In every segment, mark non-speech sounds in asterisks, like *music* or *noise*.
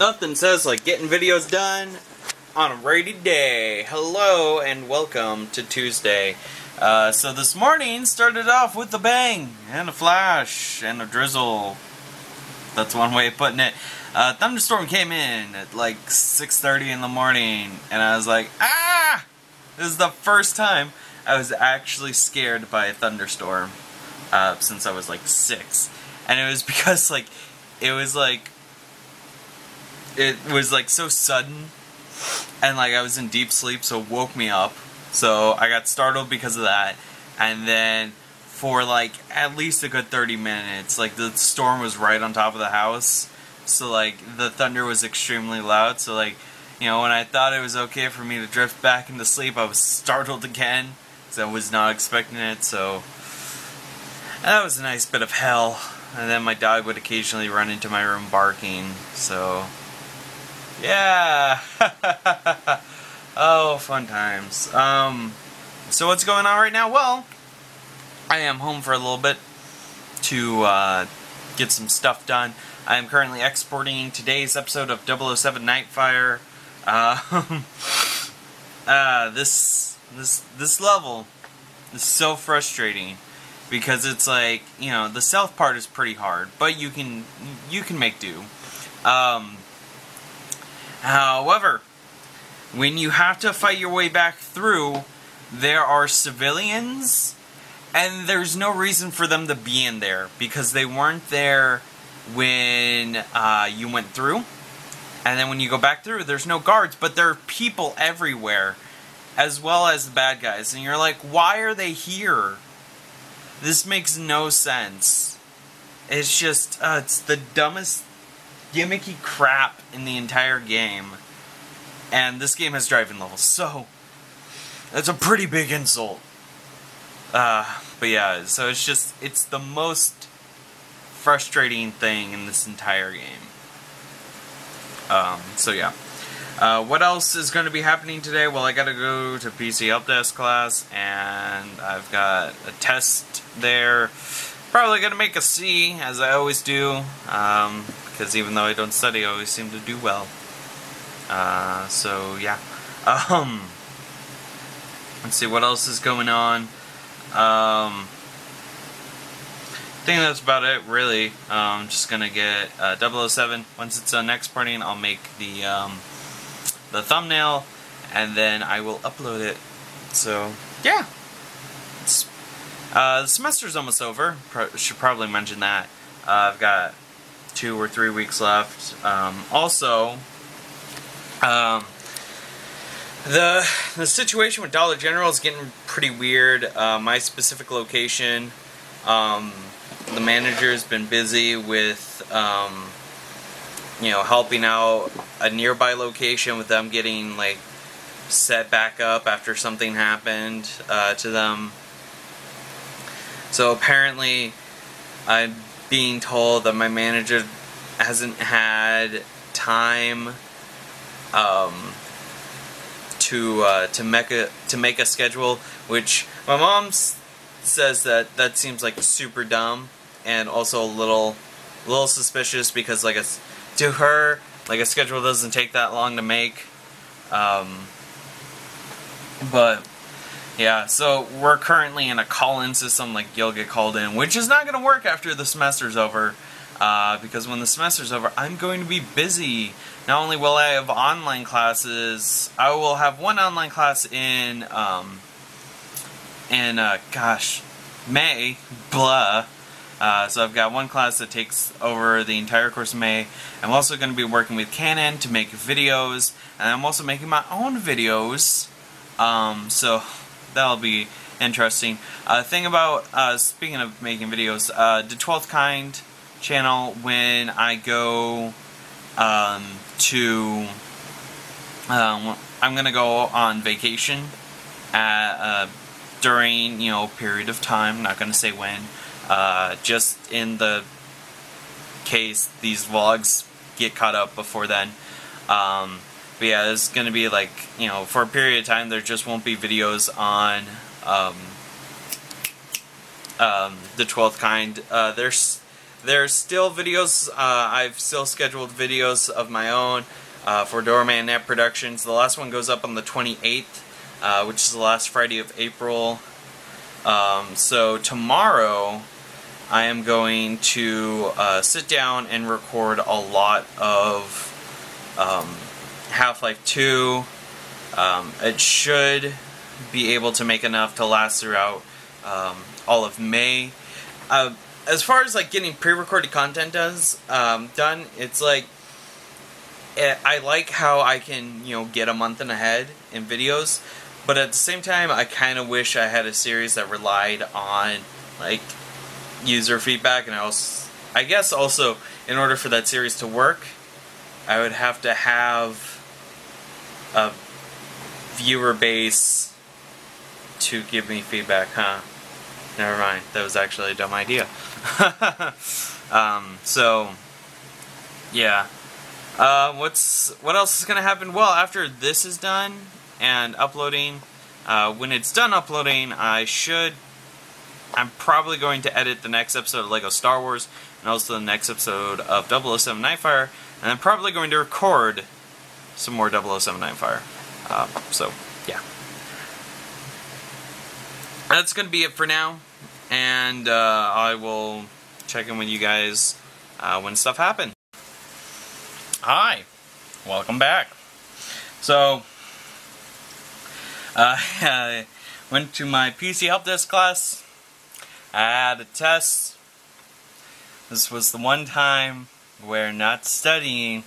Nothing says like getting videos done on a rainy day. Hello and welcome to Tuesday. Uh, so this morning started off with a bang and a flash and a drizzle. That's one way of putting it. Uh, thunderstorm came in at like 6:30 in the morning, and I was like, ah! This is the first time I was actually scared by a thunderstorm uh, since I was like six, and it was *laughs* because like it was like it was like so sudden and like I was in deep sleep so woke me up. So I got startled because of that and then for like at least a good 30 minutes like the storm was right on top of the house. So like the thunder was extremely loud. So like you know when I thought it was okay for me to drift back into sleep I was startled again because I was not expecting it. So that was a nice bit of hell. And then my dog would occasionally run into my room barking. So yeah. *laughs* oh, fun times. Um, so what's going on right now? Well, I am home for a little bit to uh, get some stuff done. I am currently exporting today's episode of 007 Nightfire. Uh, *laughs* uh, this this this level is so frustrating because it's like you know the south part is pretty hard, but you can you can make do. Um, However, when you have to fight your way back through, there are civilians, and there's no reason for them to be in there because they weren't there when uh, you went through. And then when you go back through, there's no guards, but there are people everywhere, as well as the bad guys. And you're like, why are they here? This makes no sense. It's just, uh, it's the dumbest gimmicky crap in the entire game. And this game has driving levels, so that's a pretty big insult. Uh, but yeah, so it's just, it's the most frustrating thing in this entire game. Um, so yeah. Uh, what else is going to be happening today? Well, I got to go to PC Help Desk class, and I've got a test there. Probably going to make a C, as I always do. Um, because even though I don't study, I always seem to do well. Uh, so yeah. *laughs* Um, let's see what else is going on. Um, I think that's about it, really. I'm um, just gonna get uh, 007. Once it's done exporting, I'll make the um, the thumbnail, and then I will upload it. So yeah, uh, the semester's almost over. Pro should probably mention that. Uh, I've got two or three weeks left. Um, also, um, the the situation with Dollar General is getting pretty weird. Uh, my specific location, um, the manager has been busy with, um, you know, helping out a nearby location with them getting like set back up after something happened uh, to them. So apparently, I'm being told that my manager hasn't had time um, to uh, to make a to make a schedule, which my mom says that that seems like super dumb and also a little little suspicious because like a, to her like a schedule doesn't take that long to make. Um, but yeah, so we're currently in a call-in system, like you'll get called in, which is not going to work after the semester's over, uh, because when the semester's over, I'm going to be busy. Not only will I have online classes, I will have one online class in, um, in, uh, gosh, May, blah. Uh, so I've got one class that takes over the entire course of May. I'm also going to be working with Canon to make videos, and I'm also making my own videos. Um, so that'll be interesting. Uh, thing about, uh, speaking of making videos, uh, the 12th Kind channel, when I go um, to, um, I'm going to go on vacation at, uh, during, you know, period of time, not going to say when, uh, just in the case these vlogs get caught up before then. Um, but yeah, it's going to be like, you know, for a period of time, there just won't be videos on um, um, the 12th kind. Uh, there's there's still videos. Uh, I've still scheduled videos of my own uh, for Doorman Net Productions. The last one goes up on the 28th, uh, which is the last Friday of April. Um, so tomorrow, I am going to uh, sit down and record a lot of um, Half-Life 2. Um, it should be able to make enough to last throughout um, all of May. Uh, as far as like getting pre-recorded content does um, done, it's like it, eh, I like how I can you know get a month and ahead in videos, but at the same time, I kind of wish I had a series that relied on like user feedback, and I I guess also in order for that series to work, I would have to have a viewer base to give me feedback, huh? Never mind. That was actually a dumb idea. *laughs* um, so, yeah. Uh, what's what else is gonna happen? Well, after this is done and uploading, uh, when it's done uploading, I should. I'm probably going to edit the next episode of Lego Star Wars and also the next episode of 007 Nightfire, and I'm probably going to record some more 007 fire. Um, so, yeah. That's going to be it for now and uh, I will check in with you guys uh, when stuff happens. Hi, welcome back. So, uh, I *laughs* went to my PC help desk class. I had a test. This was the one time where not studying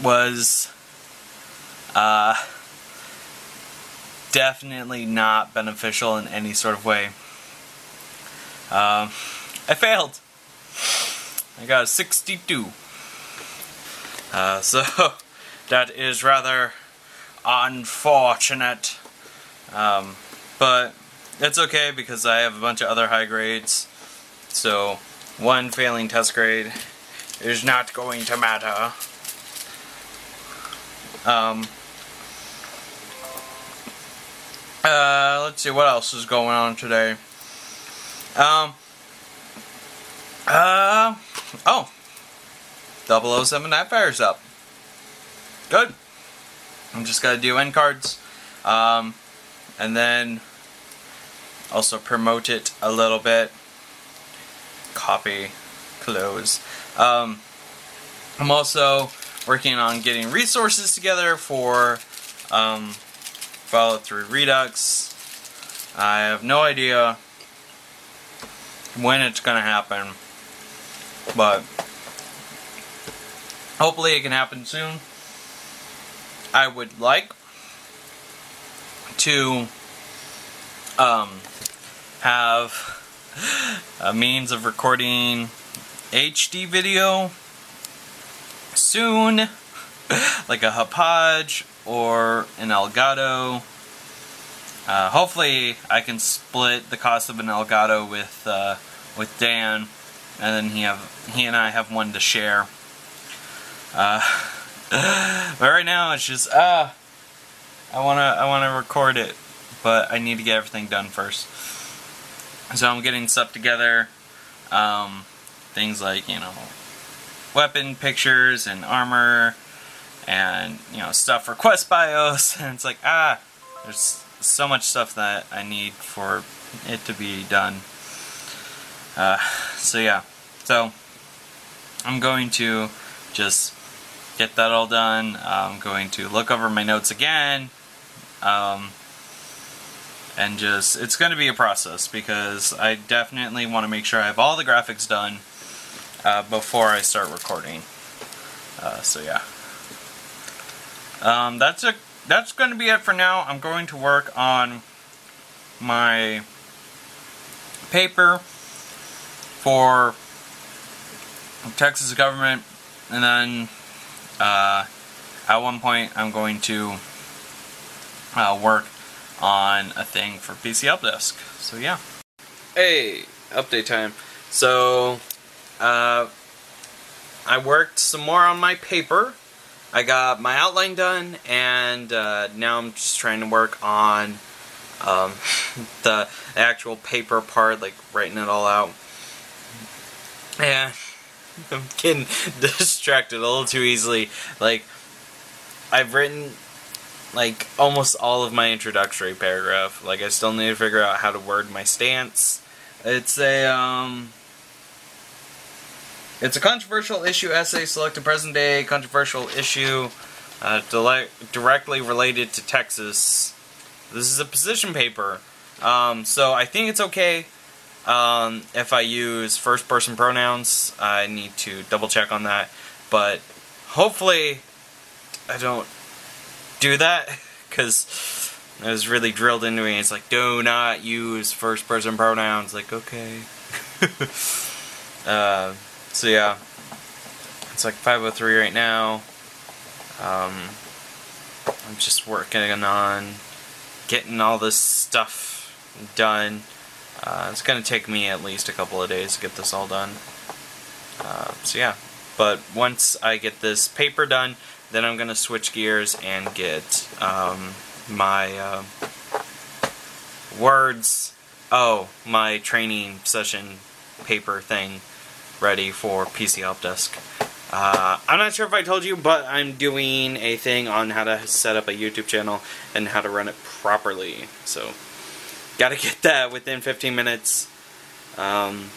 was uh, definitely not beneficial in any sort of way. Um, I failed. I got a 62. Uh, so, *laughs* that is rather unfortunate. Um, but it's okay because I have a bunch of other high grades. So, one failing test grade is not going to matter. Um, Uh, let's see what else is going on today. Um. Uh. Oh. 007 Nightfire's up. Good. I'm just gonna do end cards. Um. And then also promote it a little bit. Copy. Close. Um. I'm also working on getting resources together for um, Fallout 3 Redux. I have no idea when it's going to happen, but hopefully it can happen soon. I would like to um, have *gasps* a means of recording HD video soon, *laughs* like a Hauppauge or an Elgato. Uh, hopefully, I can split the cost of an Elgato with uh, with Dan, and then he have he and I have one to share. Uh, *laughs* but right now, it's just uh, I wanna I wanna record it, but I need to get everything done first. So I'm getting stuff together, um, things like you know, weapon pictures and armor and you know stuff for quest bios. *laughs* And it's like ah there's so much stuff that I need for it to be done. Uh, so yeah. So I'm going to just get that all done. I'm going to look over my notes again. Um, and just it's going to be a process because I definitely want to make sure I have all the graphics done uh, before I start recording uh, so yeah um, that's a that's going to be it for now. I'm going to work on my paper for Texas government, and then uh, at one point I'm going to uh, work on a thing for PC Help Desk. So yeah. Hey, update time. So uh, I worked some more on my paper I got my outline done, and uh, now I'm just trying to work on um, *laughs* the actual paper part, like writing it all out. Yeah, *laughs* I'm getting *laughs* distracted a little too easily. Like, I've written like almost all of my introductory paragraph. Like, I still need to figure out how to word my stance. It's a um. It's a controversial issue essay, select a present day controversial issue uh, directly related to Texas. This is a position paper. Um, so I think it's okay um, if I use first person pronouns. I need to double check on that. But hopefully I don't do that *laughs* because it was really drilled into me. It's like, do not use first person pronouns. Like, okay. *laughs* uh, so yeah, it's like 5:03 right now. Um, I'm just working on getting all this stuff done. Uh, it's going to take me at least a couple of days to get this all done. Uh, so yeah, but once I get this paper done, then I'm going to switch gears and get um, my uh, words, oh, my training session paper thing ready for PC Help Desk. Uh, I'm not sure if I told you, but I'm doing a thing on how to set up a YouTube channel and how to run it properly. So, gotta get that within 15 minutes. Um,